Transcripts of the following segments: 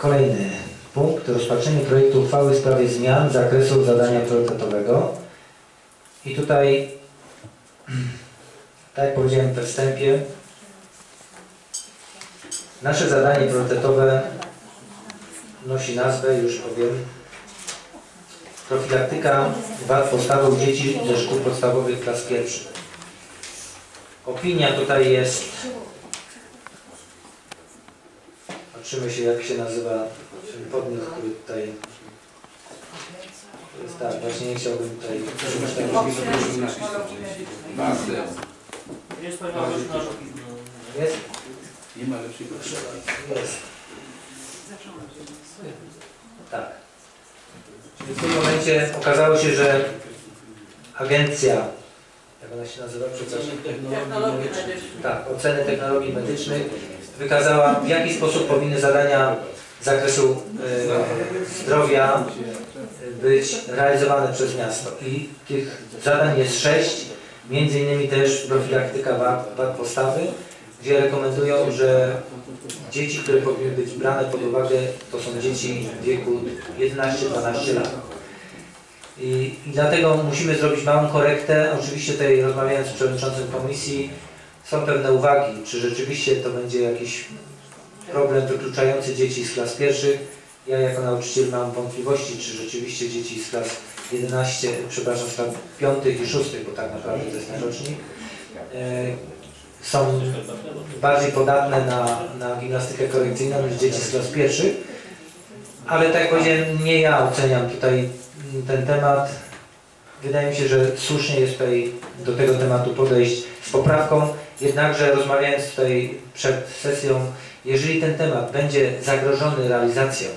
Kolejny punkt. Rozpatrzenie projektu uchwały w sprawie zmian zakresu zadania priorytetowego. I tutaj, tak jak powiedziałem we wstępie, nasze zadanie priorytetowe nosi nazwę, już powiem, profilaktyka wad postawy u dzieci ze szkół podstawowych klas pierwszych. Opinia tutaj jest, patrzymy się jak się nazywa podmiot, który tutaj jest tak, właśnie nie chciałbym tutaj Jest jest? Nie ma lepszej Jest. Tak. Czyli w tym momencie okazało się, że agencja, jak ona się nazywa, przepraszam, technologii medycznej. tak, oceny technologii medycznych wykazała w jaki sposób powinny zadania z zakresu e, zdrowia być realizowane przez miasto. I tych zadań jest sześć, między innymi też profilaktyka wad, wad postawy, gdzie rekomendują, że dzieci, które powinny być brane pod uwagę, to są dzieci w wieku 11-12 lat. I, I dlatego musimy zrobić małą korektę. Oczywiście tutaj rozmawiając z przewodniczącym komisji są pewne uwagi, czy rzeczywiście to będzie jakiś problem wykluczający dzieci z klas pierwszych. Ja jako nauczyciel mam wątpliwości, czy rzeczywiście dzieci z klas 11, przepraszam, z klas 5 i 6, bo tak naprawdę to jest ten rocznik, e, są bardziej podatne na, na gimnastykę korekcyjną niż dzieci z klas pierwszych. Ale tak jak powiedziałem, nie ja oceniam tutaj ten temat. Wydaje mi się, że słusznie jest tutaj do tego tematu podejść z poprawką. Jednakże rozmawiając tutaj przed sesją, jeżeli ten temat będzie zagrożony realizacją,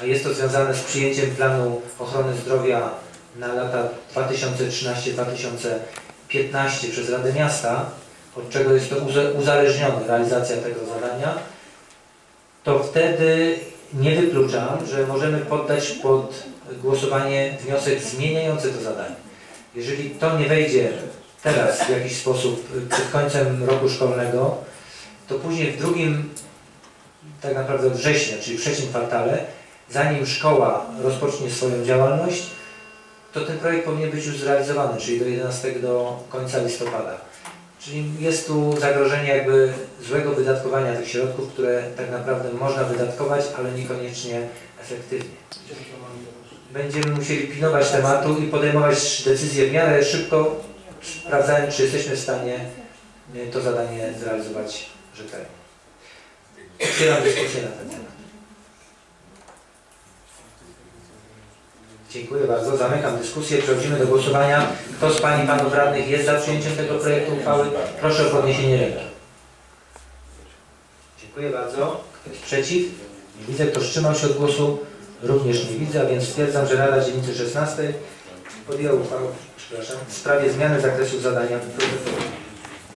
a jest to związane z przyjęciem planu ochrony zdrowia na lata 2013-2015 przez Radę Miasta, od czego jest to uzależnione realizacja tego zadania, to wtedy nie wykluczam, że możemy poddać pod głosowanie wniosek zmieniający to zadanie. Jeżeli to nie wejdzie teraz w jakiś sposób przed końcem roku szkolnego, to później w drugim, tak naprawdę września, czyli w trzecim kwartale, zanim szkoła rozpocznie swoją działalność, to ten projekt powinien być już zrealizowany, czyli do 11 do końca listopada. Czyli jest tu zagrożenie jakby złego wydatkowania tych środków, które tak naprawdę można wydatkować, ale niekoniecznie efektywnie. Będziemy musieli pilnować tematu i podejmować decyzje w miarę szybko, sprawdzając, czy jesteśmy w stanie y, to zadanie zrealizować rzetelnie. Otwieram dyskusję na ten temat. Dziękuję bardzo. Zamykam dyskusję. Przechodzimy do głosowania. Kto z Pań i Panów Radnych jest za przyjęciem tego projektu uchwały? Proszę o podniesienie ręki. Dziękuję bardzo. Kto jest przeciw? Nie widzę. Kto wstrzymał się od głosu? Również nie widzę, a więc stwierdzam, że Rada Dzielnicy 16 podjęła uchwałę w sprawie zmiany zakresu zadania.